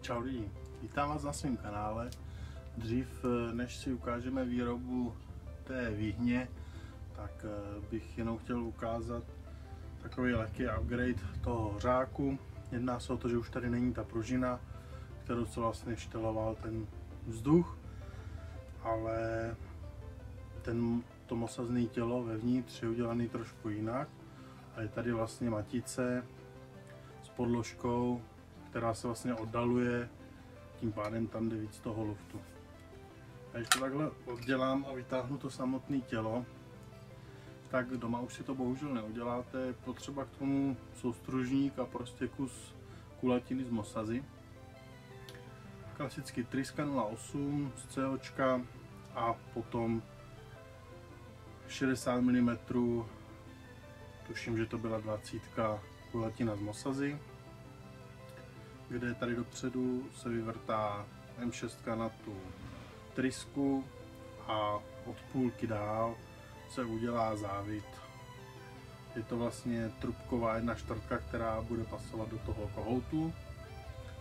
Čau lidi, vítám vás na svém kanále. Dřív eh, než si ukážeme výrobu té výhně, tak eh, bych jenom chtěl ukázat takový lehký upgrade toho hořáku. Jedná se o to, že už tady není ta pružina, kterou se vlastně šteloval ten vzduch, ale ten, to mosazné tělo vevnitř je udělaný trošku jinak a je tady vlastně matice s podložkou, která se vlastně oddaluje, tím pádem tam jde víc toho luftu. Když to takhle oddělám a vytáhnu to samotné tělo, tak doma už si to bohužel neuděláte. Je potřeba k tomu soustružník a prostě kus kulatiny z mosazy. Klasicky Triska 08 z COčka a potom 60 mm, tuším, že to byla 20 kulatina z mosazy kde tady dopředu se vyvrtá M6 na tu trysku a od půlky dál se udělá závit. Je to vlastně trubková jedna čtvrtka, která bude pasovat do toho kohoutu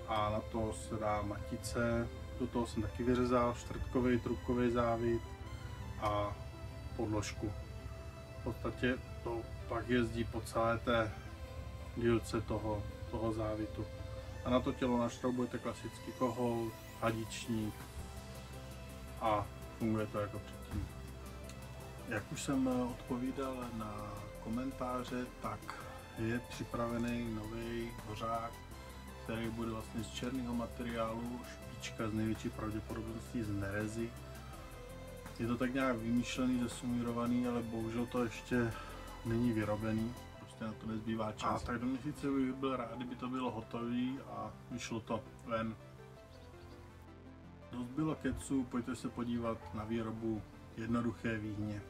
a na to se dá matice, do toho jsem taky vyřezal čtvrtkový trubkový závit a podložku. V podstatě to pak jezdí po celé té dílce toho, toho závitu a na to tělo našroubujete klasický kohol, hadičník a funguje to jako předtím. Jak už jsem odpovídal na komentáře, tak je připravený nový hořák, který bude vlastně z černého materiálu, špička z největší pravděpodobností z nerezy. Je to tak nějak vymýšlený, zesumírovaný, ale bohužel to ještě není vyrobený prostě na to nezbývá čas. A tak do měsíce bych byl rád, kdyby to bylo hotové a vyšlo to ven. Dost bylo keců, pojďte se podívat na výrobu jednoduché výhně.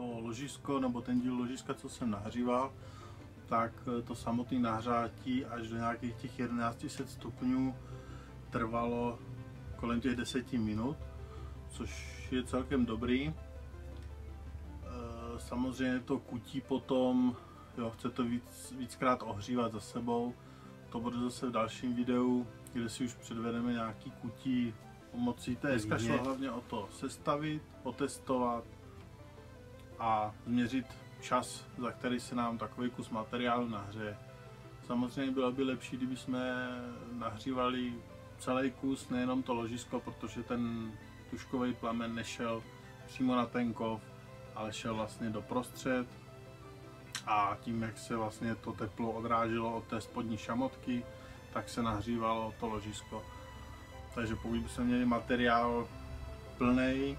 To ložisko, nebo ten díl ložiska, co jsem nahříval, tak eh, to samotné nahřátí až do nějakých těch 1100 stupňů trvalo kolem těch 10 minut, což je celkem dobrý. Eh, samozřejmě to kutí potom, jo, chce to víc, víckrát ohřívat za sebou. To bude zase v dalším videu, kde si už předvedeme nějaký kutí pomocí té Dneska šlo hlavně o to sestavit, otestovat, a změřit čas, za který se nám takový kus materiálu nahřeje. Samozřejmě bylo by lepší, kdyby jsme nahřívali celý kus, nejenom to ložisko, protože ten tuškový plamen nešel přímo na ten kov, ale šel vlastně do prostřed a tím, jak se vlastně to teplo odráželo od té spodní šamotky, tak se nahřívalo to ložisko. Takže pokud bychom měli materiál plný,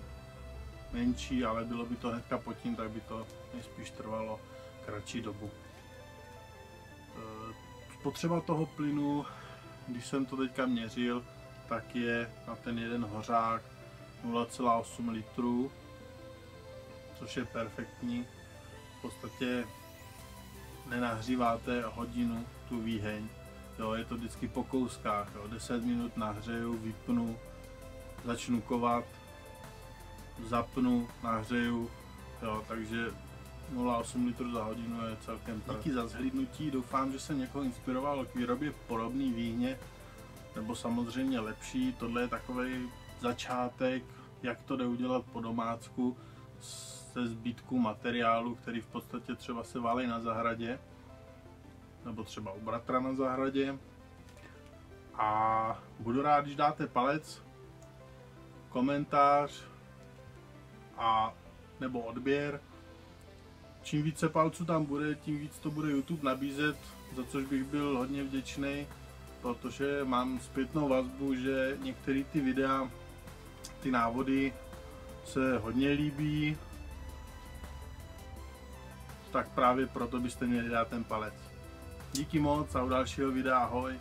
menší, ale bylo by to hnedka pod tím, tak by to nejspíš trvalo kratší dobu. E, spotřeba toho plynu, když jsem to teďka měřil, tak je na ten jeden hořák 0,8 litrů, což je perfektní. V podstatě nenahříváte hodinu tu výheň, jo, je to vždycky po kouskách, jo, 10 minut nahřeju, vypnu, začnu kovat, zapnu, nahřeju, jo, takže 0,8 litrů za hodinu je celkem prv. Díky za zhlídnutí, doufám, že jsem někoho inspiroval k výrobě podobný výhně, nebo samozřejmě lepší, tohle je takový začátek, jak to jde udělat po domácku ze zbytku materiálu, který v podstatě třeba se válí na zahradě, nebo třeba u bratra na zahradě. A budu rád, když dáte palec, komentář a nebo odběr. Čím více palců tam bude, tím víc to bude YouTube nabízet, za což bych byl hodně vděčný, protože mám zpětnou vazbu, že některé ty videa, ty návody se hodně líbí, tak právě proto byste měli dát ten palec. Díky moc a u dalšího videa ahoj.